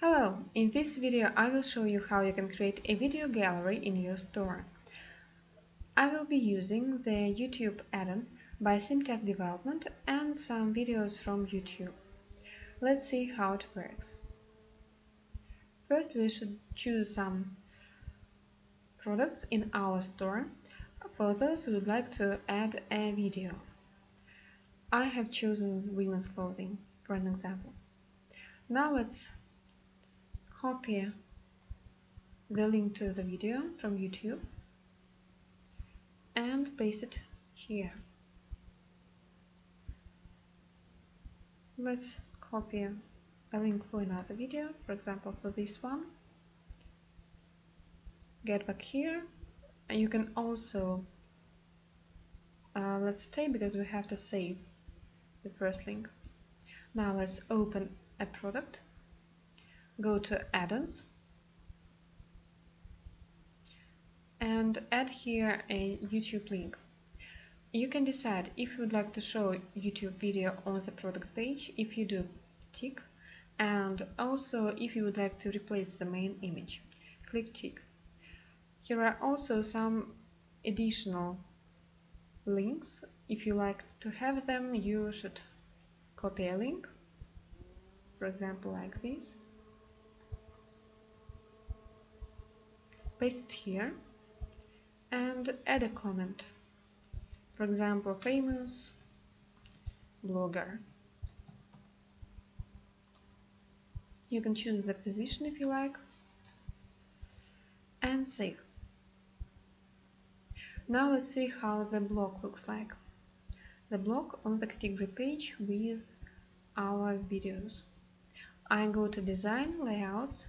Hello! In this video I will show you how you can create a video gallery in your store. I will be using the YouTube add-on by SimTech Development and some videos from YouTube. Let's see how it works. First we should choose some products in our store for those who would like to add a video. I have chosen women's clothing for an example. Now let's copy the link to the video from YouTube and paste it here. Let's copy a link for another video, for example for this one. Get back here. And you can also, uh, let's stay because we have to save the first link. Now let's open a product go to add-ons and add here a YouTube link. You can decide if you would like to show YouTube video on the product page, if you do tick, and also if you would like to replace the main image, click tick. Here are also some additional links. If you like to have them, you should copy a link, for example like this. Paste it here and add a comment. For example, famous blogger. You can choose the position if you like and save. Now let's see how the block looks like. The block on the category page with our videos. I go to design, layouts,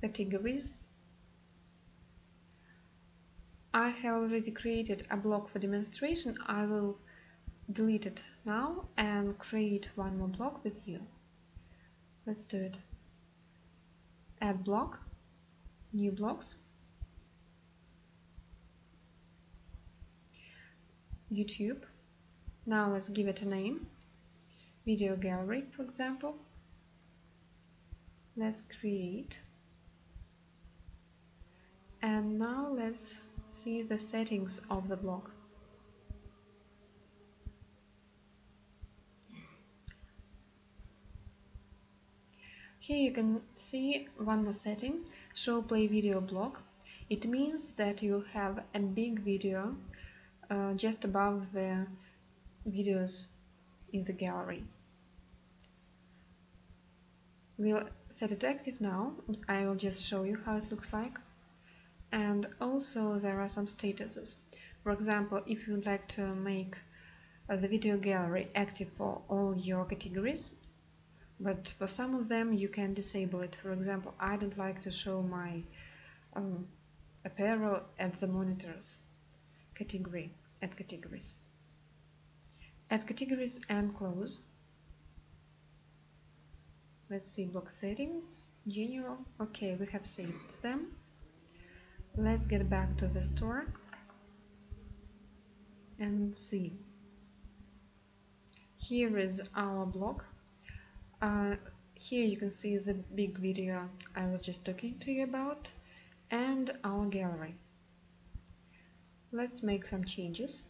categories. I have already created a block for demonstration. I will delete it now and create one more block with you. Let's do it. Add block, new blocks, YouTube. Now let's give it a name. Video gallery, for example. Let's create and now let's see the settings of the block. Here you can see one more setting, show play video block. It means that you have a big video uh, just above the videos in the gallery. We'll set it active now. I will just show you how it looks like and also there are some statuses. For example, if you would like to make uh, the video gallery active for all your categories, but for some of them you can disable it. For example, I don't like to show my um, apparel at the monitors category, at categories. Add categories and close. Let's see block settings, general. Okay, we have saved them let's get back to the store and see. Here is our blog. Uh, here you can see the big video I was just talking to you about and our gallery. Let's make some changes.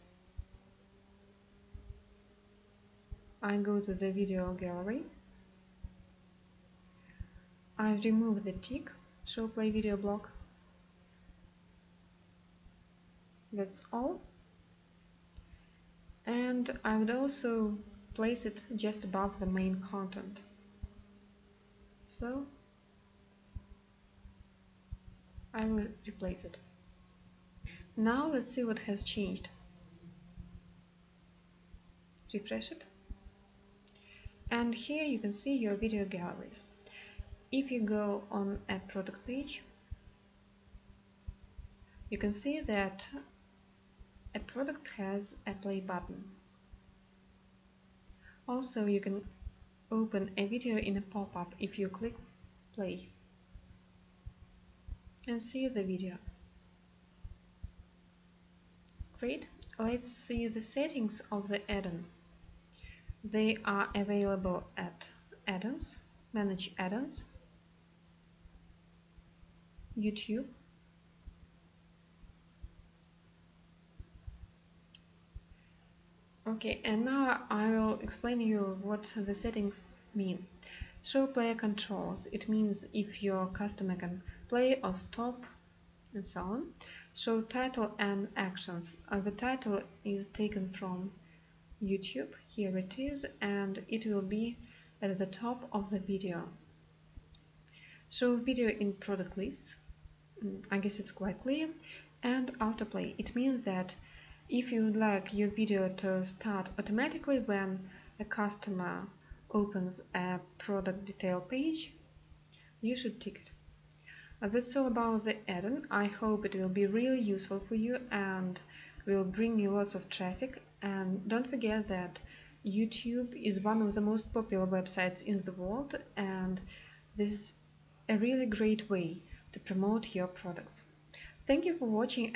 I go to the video gallery. I remove the tick show play video block that's all. And I would also place it just above the main content. So I will replace it. Now let's see what has changed. Refresh it. And here you can see your video galleries. If you go on a product page you can see that a product has a play button. Also, you can open a video in a pop-up if you click play and see the video. Great, let's see the settings of the add-on. They are available at add-ons manage add-ons, YouTube, Okay, and now I will explain you what the settings mean. Show player controls. It means if your customer can play or stop and so on. Show title and actions. Uh, the title is taken from YouTube. Here it is and it will be at the top of the video. Show video in product lists. Mm, I guess it's quite clear. And autoplay. It means that if you would like your video to start automatically when a customer opens a product detail page, you should tick it. Uh, that's all about the add-on. I hope it will be really useful for you and will bring you lots of traffic. And don't forget that YouTube is one of the most popular websites in the world and this is a really great way to promote your products. Thank you for watching